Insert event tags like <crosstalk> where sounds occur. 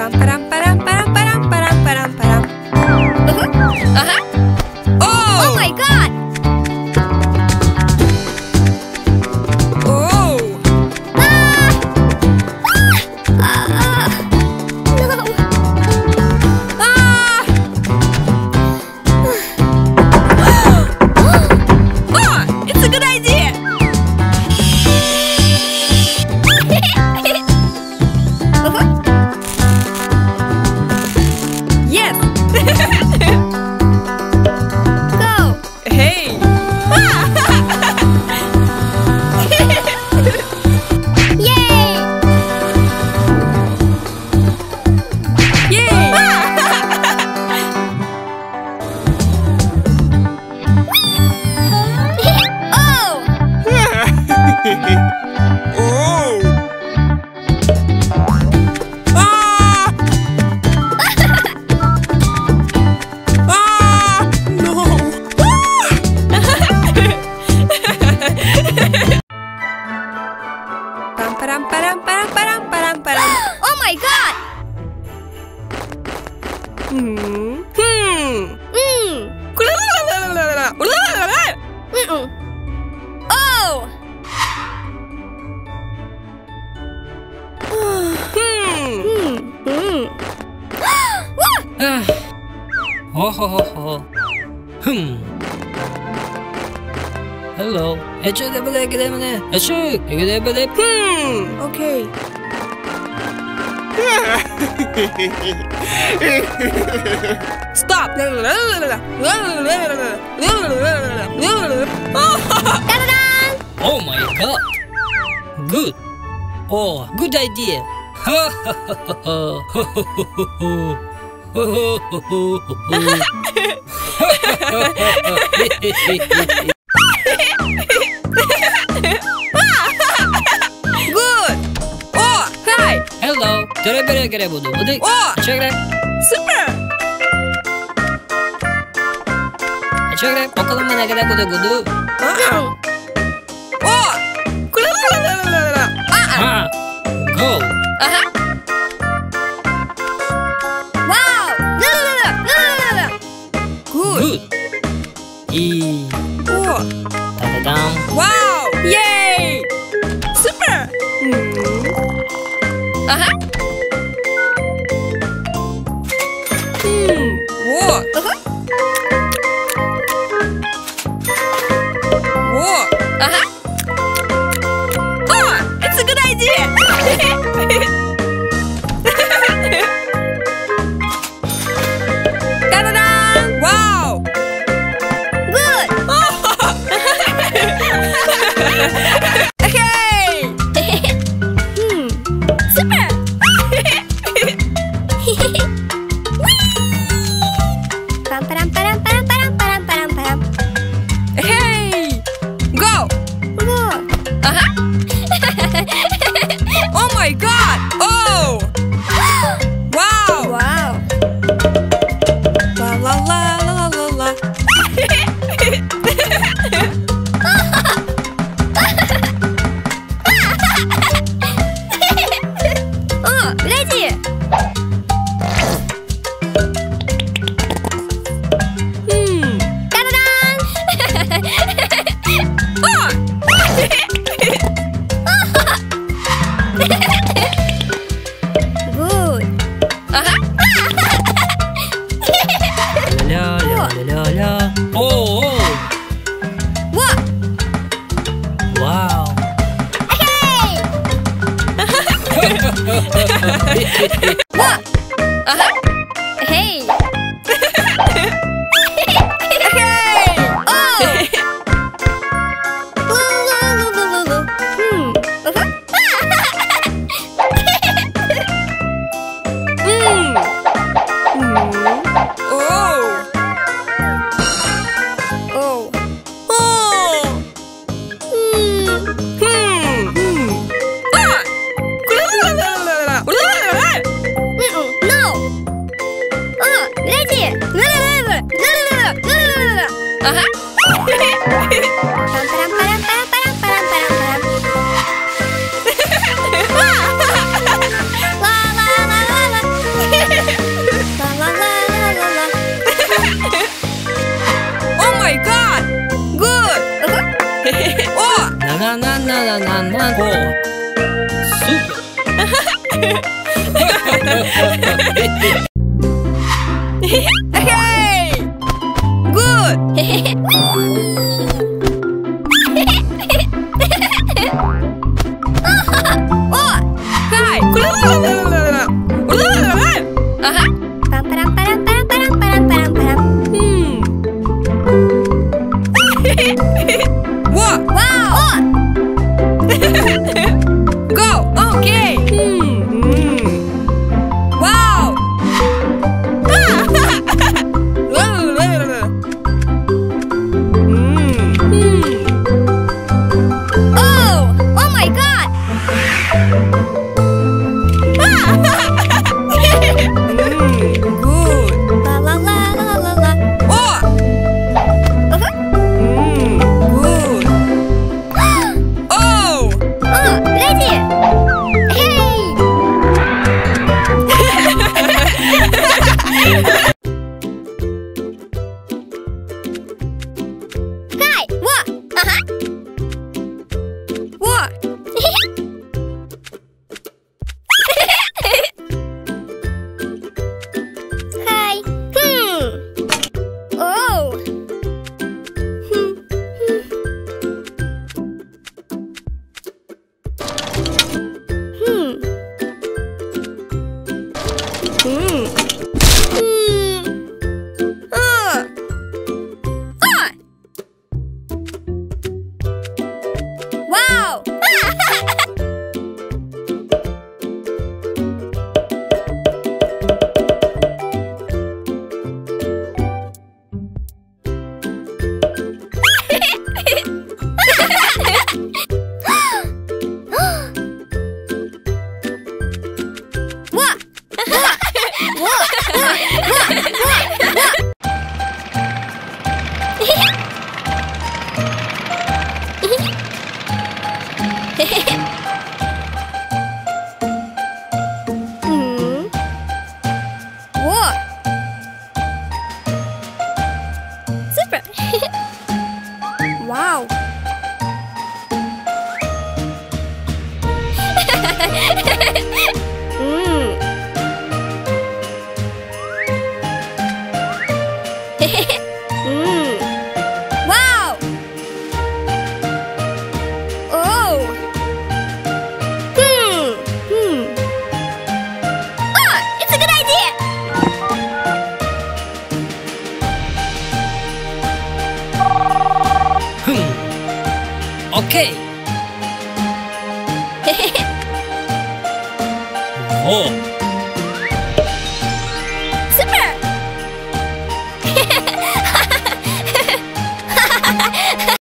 パンパラン。ho, Hmm. Hello. Hmm. Okay. <laughs> Stop! oh my god! Good! Oh, good idea! <laughs> <laughs> Good! Oh, hi! Hello! Tere bere kere buldum. Hadi. Oh! Çekre. Süper! Çekre. Bakalım ne kadar kudu kudu. Oh! Kula kula kula kula. Ah! Go! Aha! Wow! Yay! Super! Hmm. Uh-huh. <laughs> What? Uh-huh. Hey! Super! Good! <laughs> <laughs> 哇哦 Okay. oh.